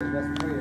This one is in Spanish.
Gracias.